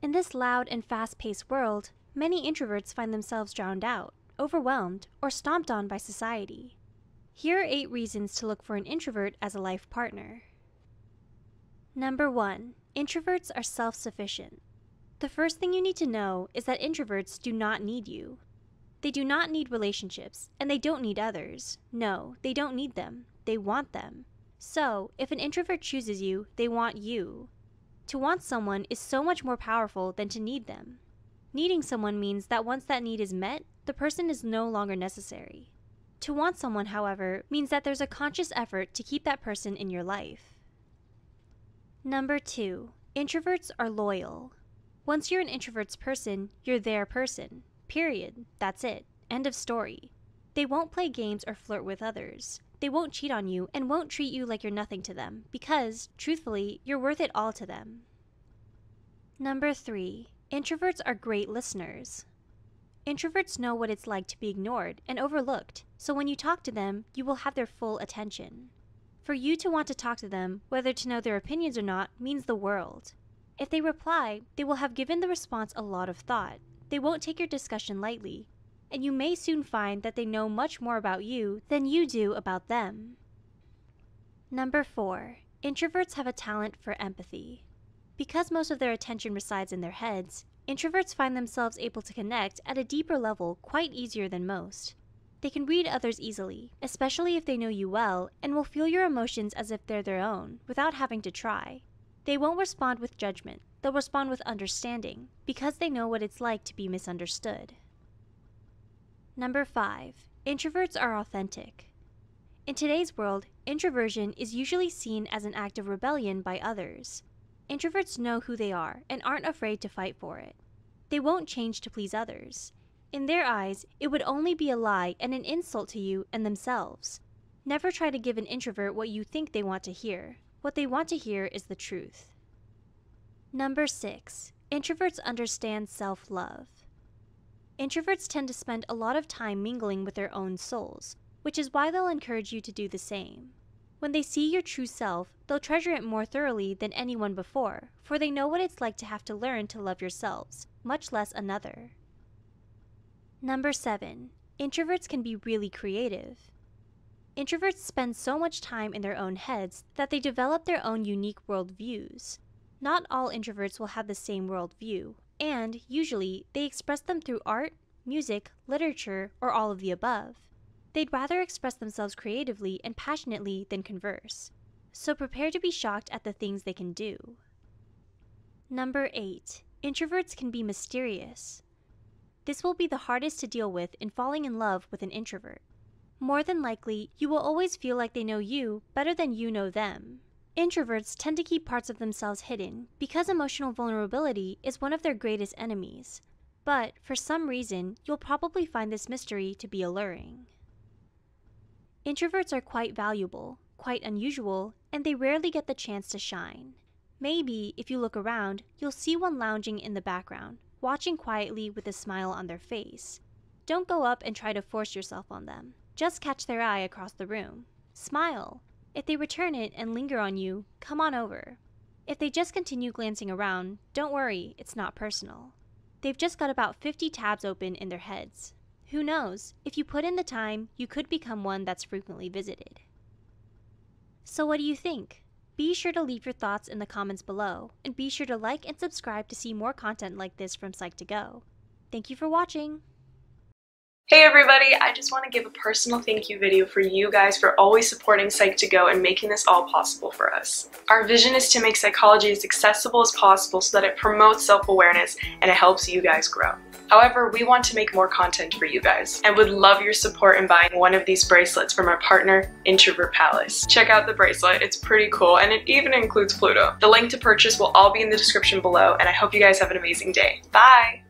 In this loud and fast paced world, many introverts find themselves drowned out, overwhelmed, or stomped on by society. Here are eight reasons to look for an introvert as a life partner. Number one, introverts are self sufficient. The first thing you need to know is that introverts do not need you. They do not need relationships, and they don't need others. No, they don't need them. They want them. So, if an introvert chooses you, they want you. To want someone is so much more powerful than to need them. Needing someone means that once that need is met, the person is no longer necessary. To want someone, however, means that there's a conscious effort to keep that person in your life. Number two, introverts are loyal. Once you're an introvert's person, you're their person. Period. That's it. End of story. They won't play games or flirt with others. They won't cheat on you and won't treat you like you're nothing to them because, truthfully, you're worth it all to them. Number three, introverts are great listeners. Introverts know what it's like to be ignored and overlooked, so when you talk to them, you will have their full attention. For you to want to talk to them, whether to know their opinions or not, means the world. If they reply, they will have given the response a lot of thought. They won't take your discussion lightly, and you may soon find that they know much more about you than you do about them. Number four, introverts have a talent for empathy. Because most of their attention resides in their heads, introverts find themselves able to connect at a deeper level quite easier than most. They can read others easily, especially if they know you well, and will feel your emotions as if they're their own, without having to try. They won't respond with judgment, they'll respond with understanding, because they know what it's like to be misunderstood. Number 5. Introverts are authentic. In today's world, introversion is usually seen as an act of rebellion by others. Introverts know who they are and aren't afraid to fight for it. They won't change to please others. In their eyes, it would only be a lie and an insult to you and themselves. Never try to give an introvert what you think they want to hear. What they want to hear is the truth. Number 6. Introverts understand self love. Introverts tend to spend a lot of time mingling with their own souls, which is why they'll encourage you to do the same. When they see your true self, they'll treasure it more thoroughly than anyone before, for they know what it's like to have to learn to love yourselves, much less another. Number 7. Introverts can be really creative. Introverts spend so much time in their own heads that they develop their own unique worldviews. Not all introverts will have the same worldview, and, usually, they express them through art, music, literature, or all of the above. They'd rather express themselves creatively and passionately than converse. So prepare to be shocked at the things they can do. Number 8. Introverts can be mysterious. This will be the hardest to deal with in falling in love with an introvert. More than likely, you will always feel like they know you better than you know them. Introverts tend to keep parts of themselves hidden because emotional vulnerability is one of their greatest enemies. But, for some reason, you'll probably find this mystery to be alluring. Introverts are quite valuable, quite unusual, and they rarely get the chance to shine. Maybe, if you look around, you'll see one lounging in the background, watching quietly with a smile on their face. Don't go up and try to force yourself on them. Just catch their eye across the room. Smile. If they return it and linger on you, come on over. If they just continue glancing around, don't worry, it's not personal. They've just got about 50 tabs open in their heads. Who knows, if you put in the time, you could become one that's frequently visited. So what do you think? Be sure to leave your thoughts in the comments below, and be sure to like and subscribe to see more content like this from Psych2Go. Thank you for watching! Hey everybody, I just want to give a personal thank you video for you guys for always supporting Psych2Go and making this all possible for us. Our vision is to make psychology as accessible as possible so that it promotes self-awareness and it helps you guys grow. However, we want to make more content for you guys and would love your support in buying one of these bracelets from our partner, Introvert Palace. Check out the bracelet, it's pretty cool and it even includes Pluto. The link to purchase will all be in the description below and I hope you guys have an amazing day. Bye!